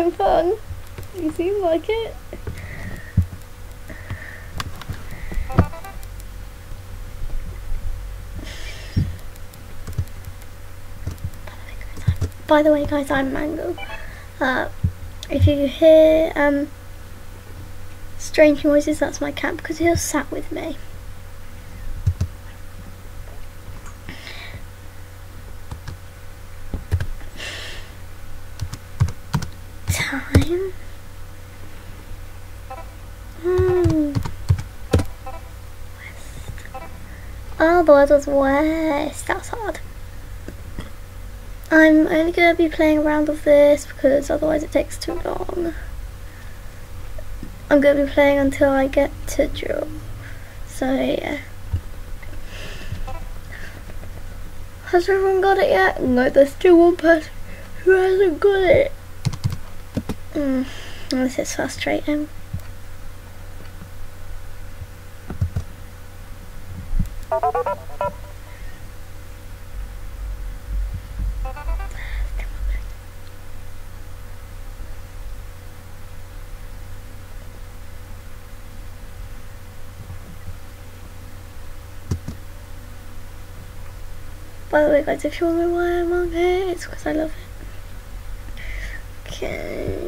Having fun. You seem like it. By the way, guys, I'm Mango. Uh, if you hear um, strange noises, that's my cat because he'll sat with me. Time. Hmm. West. Oh, the weather's west. That's hard. I'm only going to be playing around with this because otherwise it takes too long. I'm going to be playing until I get to draw. So yeah. Has everyone got it yet? No, there's still one person who hasn't got it. Mm, this is frustrating. By the way guys, if you want to why I'm on here, it's because I love it. Okay.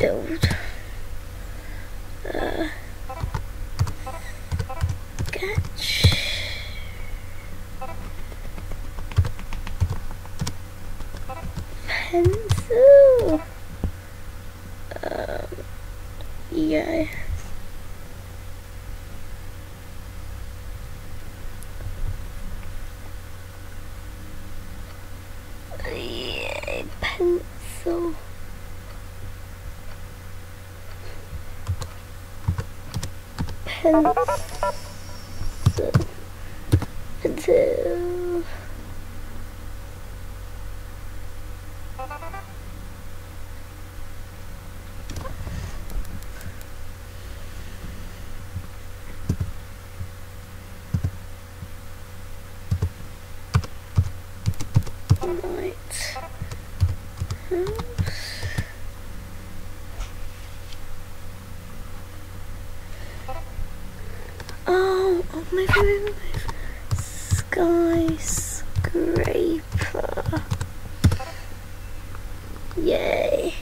Build. Uh, sketch. Pencil. Um, yeah. Yeah, pencil. Pencil. Pencil. Right. Oh, oh my favorite skyscraper. Yay.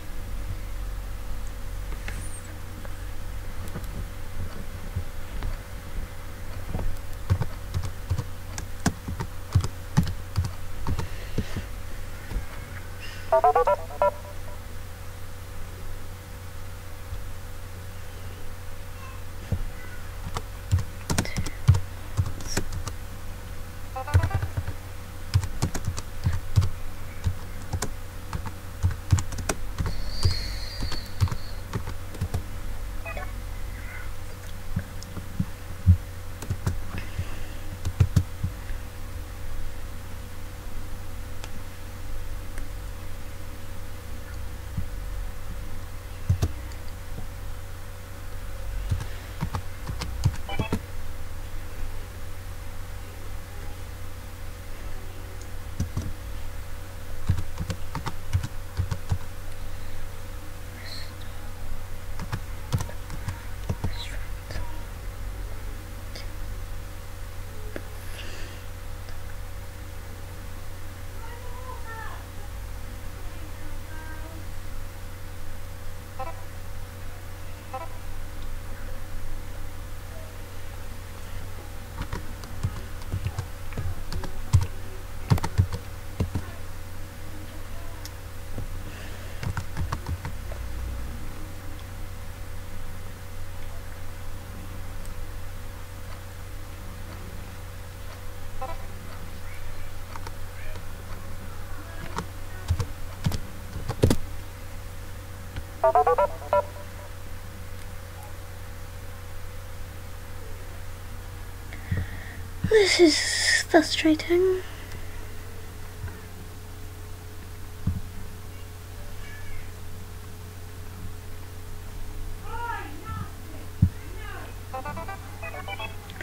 This is frustrating.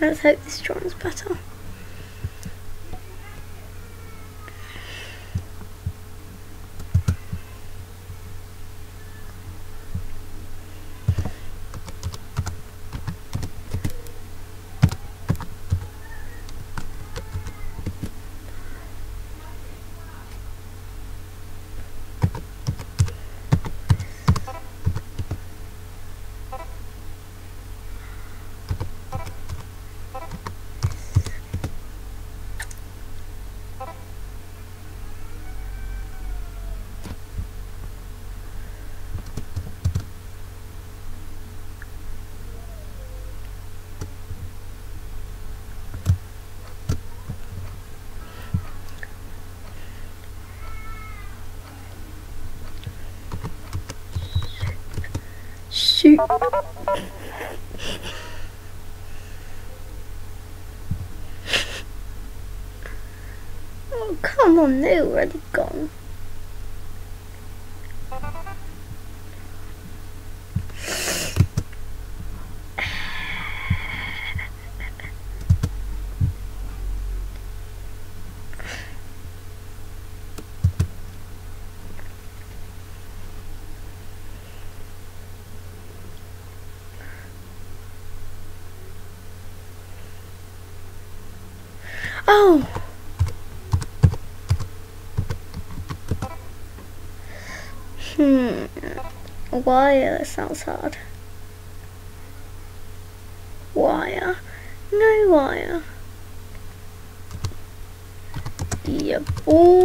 Let's hope this drawing's better. Shoot. Oh, come on, they're already gone. Oh! Hmm. Wire sounds hard. Wire. No wire. Yeah, boy.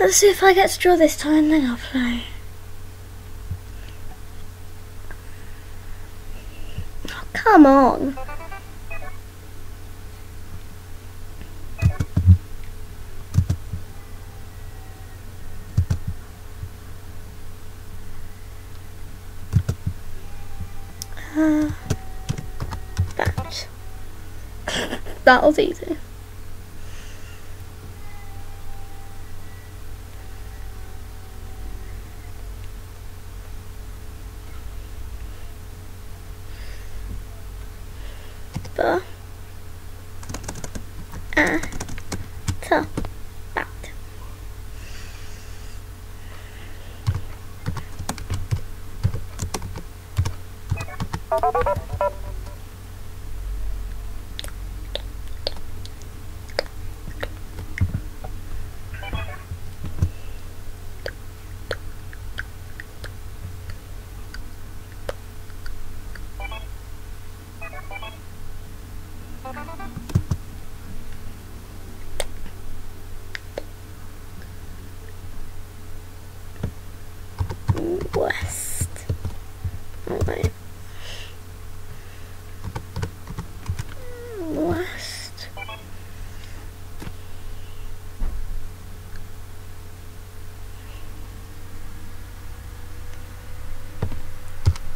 Let's see if I get to draw this time, then I'll play. Oh, come on. Uh, that. that was easy. Uh, A. Ta. Bat. West. Alright. West.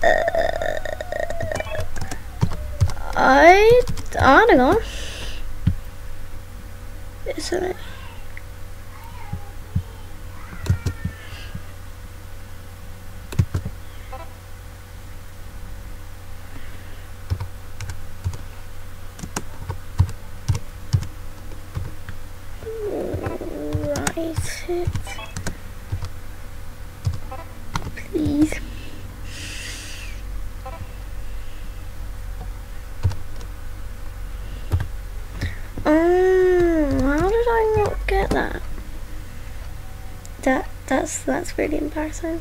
Uh, I I don't know. It's alright. Hate it. Please. Oh, how did I not get that? That that's that's really embarrassing.